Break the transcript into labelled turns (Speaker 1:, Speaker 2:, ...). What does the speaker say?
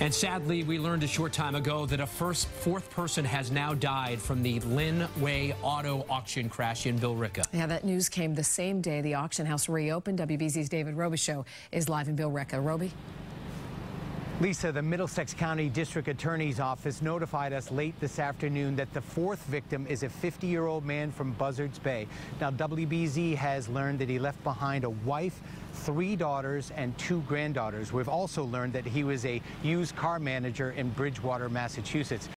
Speaker 1: And sadly, we learned a short time ago that a first fourth person has now died from the Lynn Way auto auction crash in Billerica.
Speaker 2: Yeah, that news came the same day the auction house reopened. WBZ's David Robichaud is live in Billerica. Roby?
Speaker 3: Lisa, the Middlesex County District Attorney's Office notified us late this afternoon that the fourth victim is a 50-year-old man from Buzzards Bay. Now, WBZ has learned that he left behind a wife, three daughters, and two granddaughters. We've also learned that he was a used car manager in Bridgewater, Massachusetts.